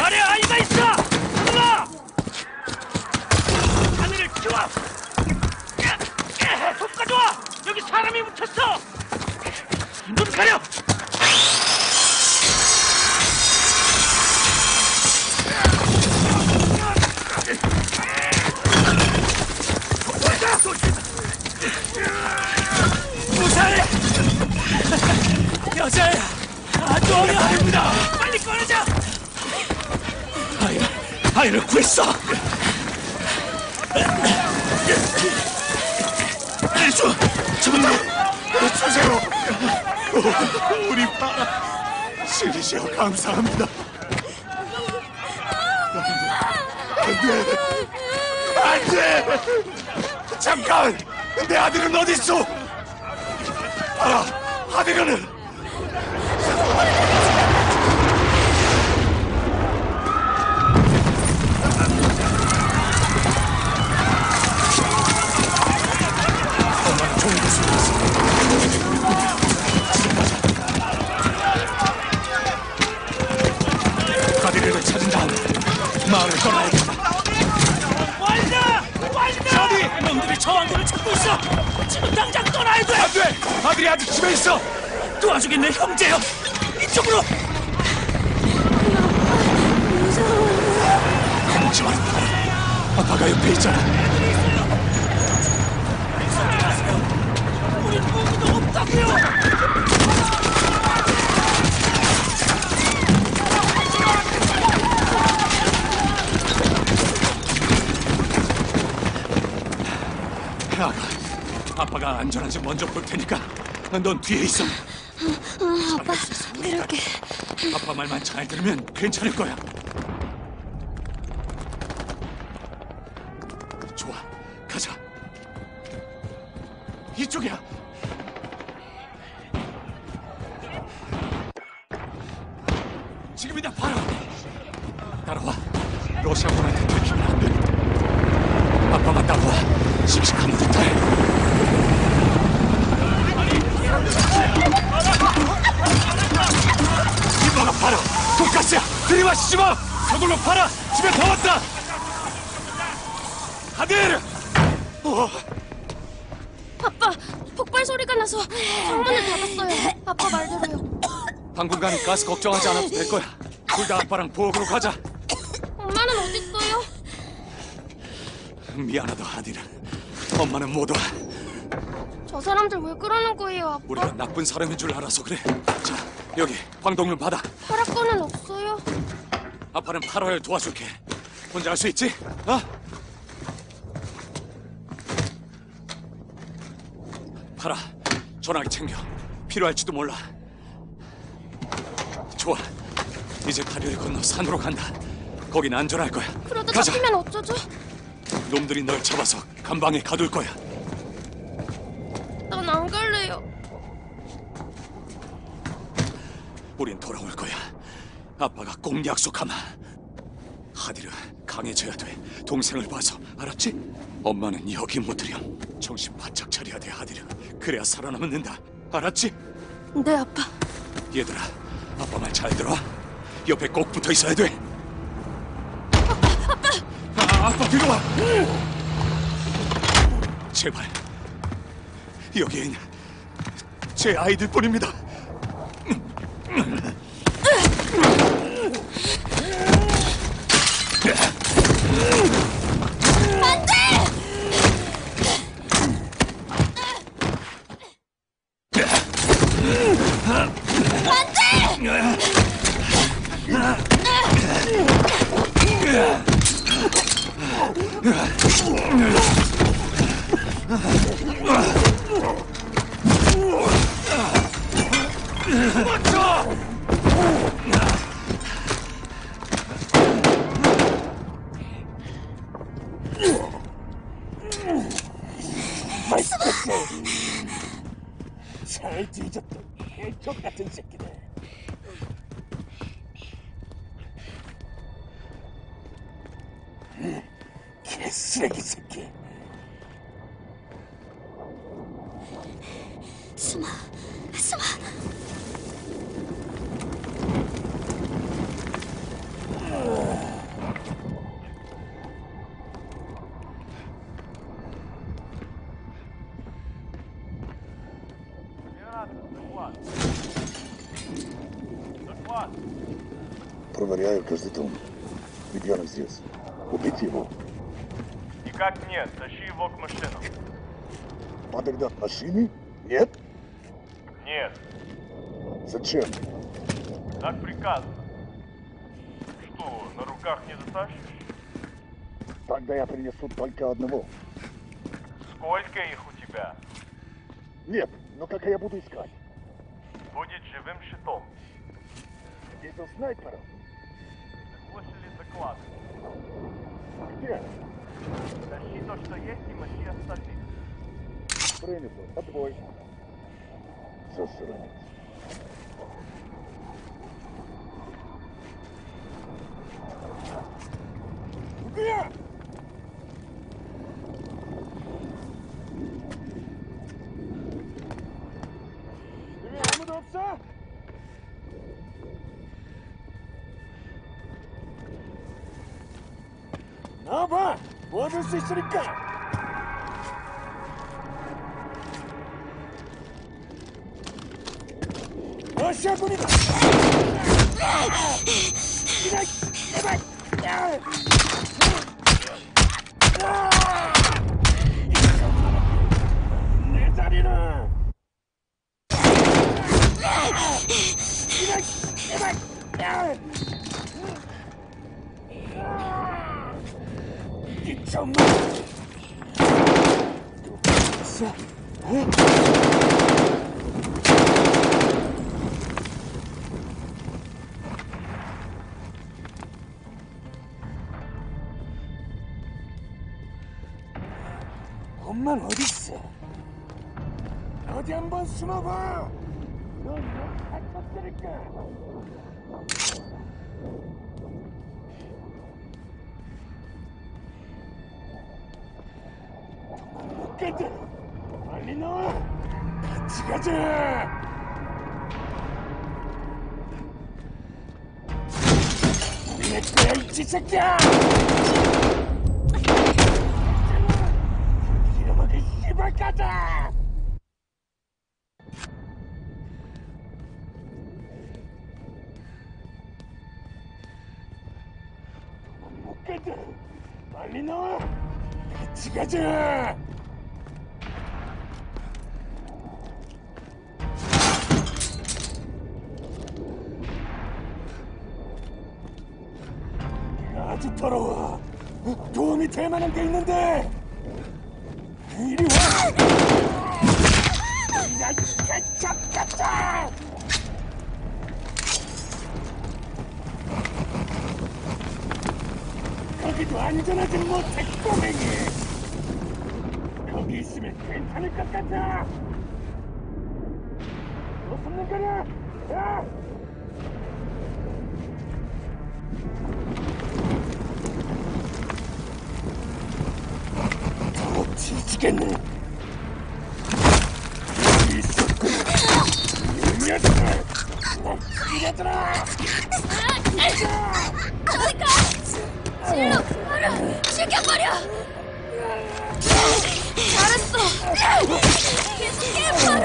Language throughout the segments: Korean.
아래 아이가 있어! 들어가! 하늘을 키워! 손 가져와! 여기 사람이 묻혔어! 눈가 감사합니다. 안 돼! 안 돼! 잠깐! 내 아들은 어디 있어? 알아, 아들은 엄마는 마을을 떠나야겠다. 저기 놈들이 저 왕국을 찾고 있어. 지금 당장 떠나야 돼. 안 돼. 아들이 아직 집에 있어. 도와주겠네 형제요. 이쪽으로. 아빠가 옆에 있잖아. 우리 누구도 없다고요. 나가. 아빠가 안전한지 먼저 볼 테니까 넌 뒤에 있어. 아빠, 그렇게. 아빠 말만 잘 들으면 괜찮을 거야. 좋아, 가자. 이쪽이야. 지금이다, 바로. 따라와. 러시아군 팔아! 집에 더 왔다! 아들! 어, 아빠, 폭발 소리가 나서 창문을 닫았어요. 아빠 말대로요. 당분간은 가스 걱정하지 않아도 될 거야. 둘 다 아빠랑 부엌으로 가자. 엄마는 어딨어요? 미안하다, 아들. 엄마는 못 와. 저 사람들 왜 그러는 거예요, 아빠? 우리가 나쁜 사람인 줄 알아서 그래. 자, 여기 광동률 받아. 파라건은 없어요. 아빠는 8월 도와줄게. 혼자 할 수 있지? 어? 팔아, 전화기 챙겨. 필요할지도 몰라. 좋아. 이제 다리를 건너 산으로 간다. 거긴 안전할 거야. 그러다 가자. 잡히면 어쩌죠? 놈들이 널 잡아서 감방에 가둘 거야. 난 안 갈래요. 우린 돌아올 거야. 아빠가 꼭 약속하마. 하디르 강해져야 돼. 동생을 봐서 알았지? 엄마는 여기 못 들여. 정신 바짝 차려야 돼, 하디르. 그래야 살아남는다. 알았지? 네, 아빠. 얘들아, 아빠 말 잘 들어. 옆에 꼭 붙어 있어야 돼. 아빠, 아빠. 아, 아빠 뒤로 와. 제발. 여기엔 제 아이들뿐입니다. うん! 뒤졌던 개척 같은 새 каждый дом. Где он здесь? Убить его? Никак нет, тащи его к машинам. Подогнать машины? Нет? Нет, Зачем? так приказано. Что, на руках не дотащишь? Тогда я принесу только одного. Сколько их у тебя? Нет, но как я буду искать? Будет живым щитом. Из-за снайперов? Заклад? Где? Тащи то, что есть, и мочи остальных. Принято. Отбой. Засранец. 도와줄 수 있으니까! 러시아군이다! 엄만 어딨어? 어디 한번 숨어봐! 넌 여기 갇혔으니까! 못 간다! 빨리 나와! 같이 가자! 내 거야 이 지새끼야! 아주 더러워. 도움이 될 만한 게 있는데. 이리 와. 야, 개척 같아. 거기도 안전하지 못해 꼬맹이. 거기 있으면 괜찮을 것 같아. 너 숨는 거냐? 야! 죽겠니? 있었군. 아이가! 실로 나를 죽여버려! 잘했어! 계속해, 버려!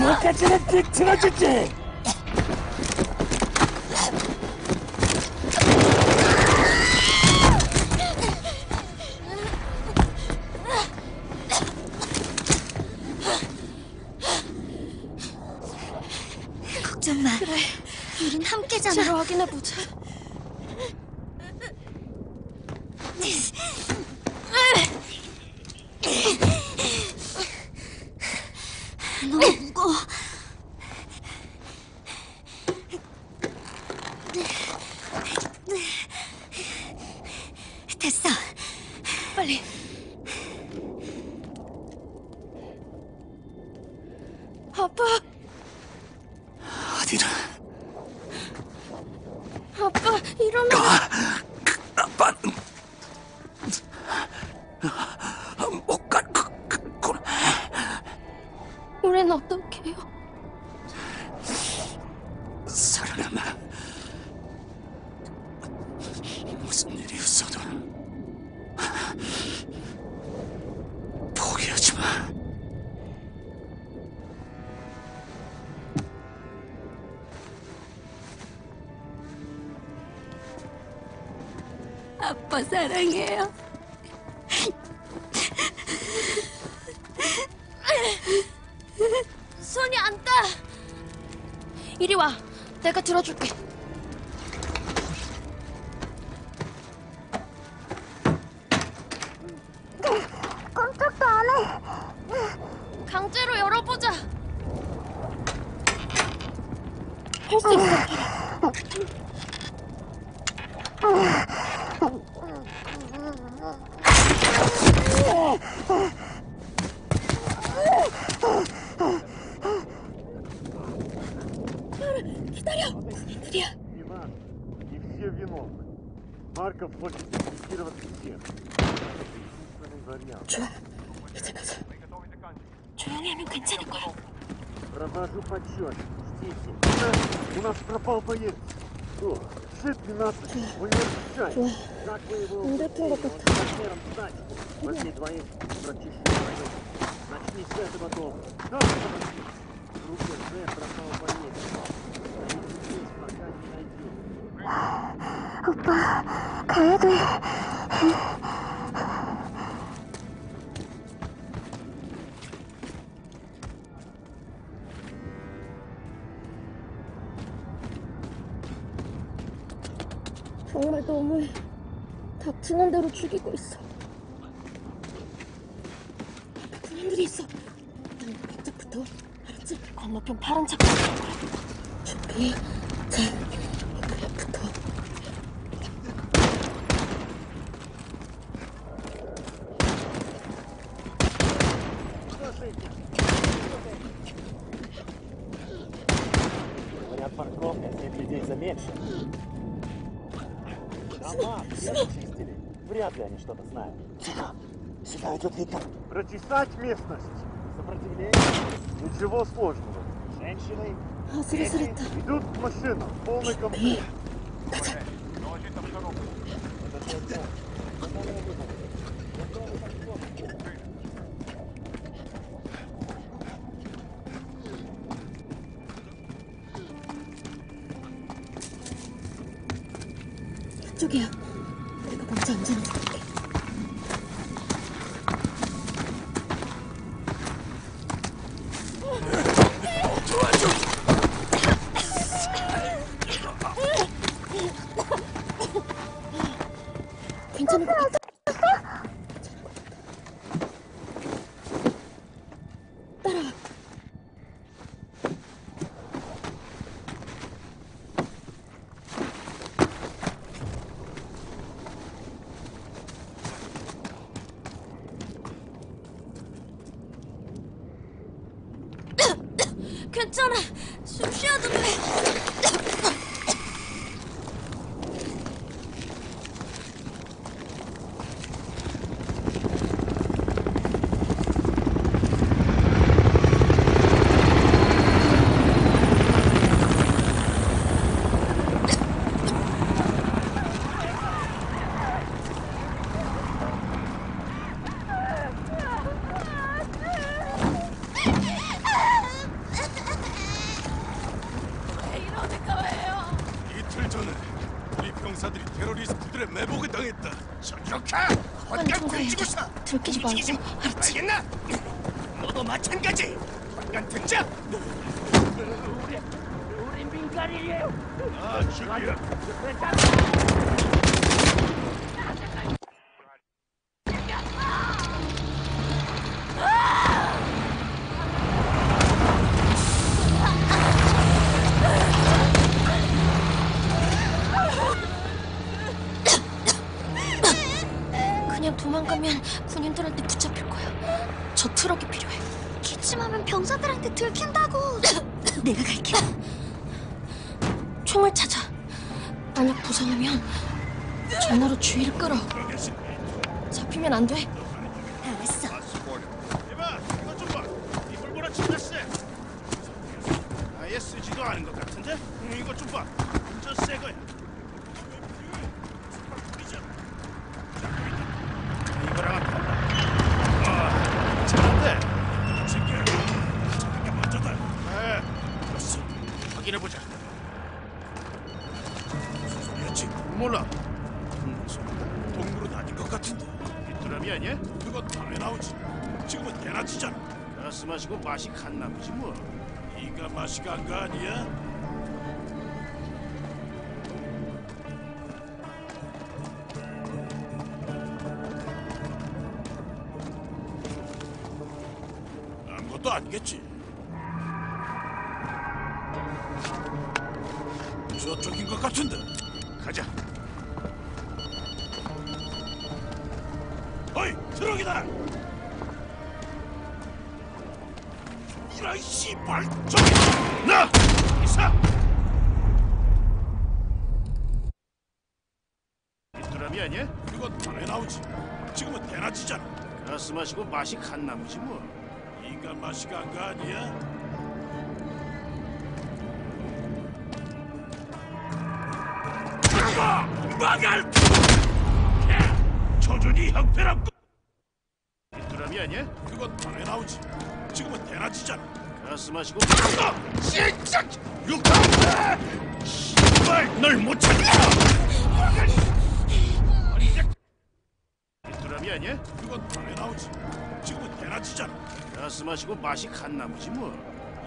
못까지는 뒤틀어주지. 우린 함께잖아. 제로 확인해 보자. 너무 무거워. 됐어. 빨리. 아빠, 어디로 일 이리 와. 내가 들어줄게. Зря. Не надо. Не все виновны. Марков хочет инфицировать всех. Это единственный вариант. Чё? Это нас. Чё я не конца не горю? Провожу подсчет. Ждите. У нас, у нас пропал боец. Что? Ш-12. Универсаль. Как вы его убедили? Он размером тачку. Возьми двоих. Прочищу район. Начни с этого дома. Да, Группа Ж пропал боец. 오빠, 가야 돼. 정말 너무해. 닥치는 대로 죽이고 있어. 군인들이 있어. 넌 백작부터 알았지? 건너편 파란 차까지 준비, 자. Роман, мы чистили. Вряд ли они что-то знают. Сюда! Сюда идет Виктор. Прочесать местность. Сопротивление. Ничего сложного. Женщины. Дети идут к машинам. Полный комплект. Катя. Это 움직이지 말고. 마. 알았지? 알겠나? 너도 마찬가지. 헛간 등장. 우리 민간인이에요. 아, 죽여. 안 돼. 알았어. 이봐, 이거 좀 봐. 이불 몰아치겠어. 아예 쓰지도 않은 것 같은데? 응, 이거 좀 봐. 완전 새 거야. 것도 아니겠지. 저쪽인 것 같은데. 가자. 어이, 트럭이다. 이런 씨발 저기 나 이사. 빗두라미 아니야? 그건 밤에 나오지. 지금은 대낮이잖아. 가스 마시고 맛이 간 나무지 뭐. 네가 맛이 간 거 아니야? 아, 막을! 조준이 형편없고 빗두라미 아니야? 그건 밤에 나오지. 지금은 대낮이잖아. 가스 마시고. 아, 진짜! 육한다! 씨발, 널못 찾겠다! 빗두라미 아니야? 그건 밤에 나오지. 지금은 대낮이잖아. 가스 마시고 맛이 간 나무지 뭐.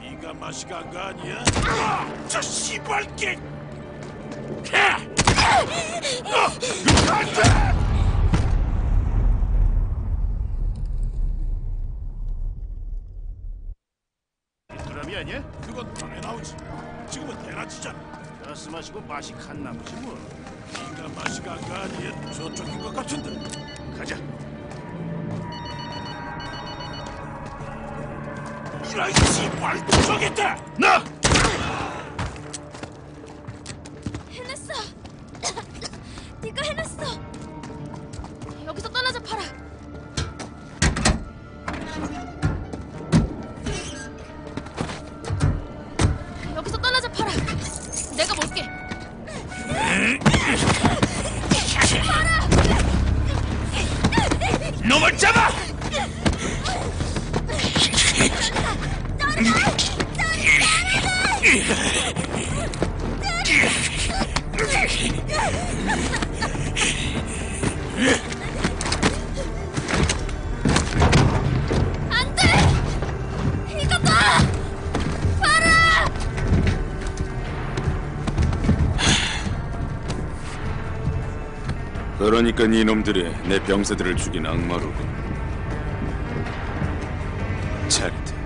네가 맛이 간거 아니야? 아, 저 씨발개! 아, 육한다! 빗두라미 아니야? 그건 밤에 나오지. 지금은 대낮이잖아. 가스 마시고 맛이 간 나무지 뭐. 네가 맛이 간 거 아니야? 저쪽인 것 같은데. 가자. 이런 씨발 저기 있다. 나. 그러니까 이놈들이 내 병사들을 죽인 악마로군. 잘했다.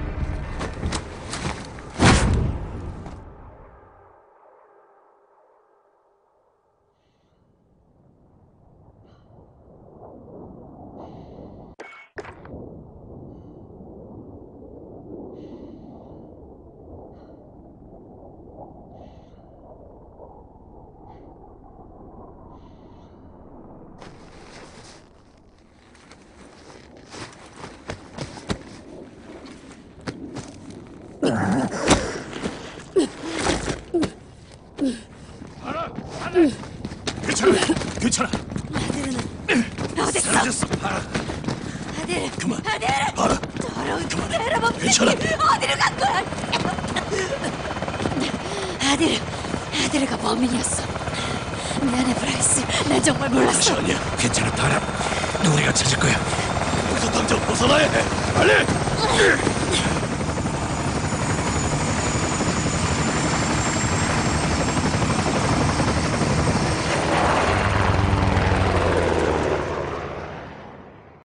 괜찮아. 괜찮아. 어딨어? 사라졌어. 봐라. 아들. 그만. 아들. 봐라. 더러운 테러범 괜찮아. 어디로 간 거야? 아들. 아들가 범인이었어. 미안해 브라이스. 난 정말 몰랐어. 아니야. 괜찮아, 다라. 우리가 찾을 거야. 어서 당장 벗어나야 해. 빨리!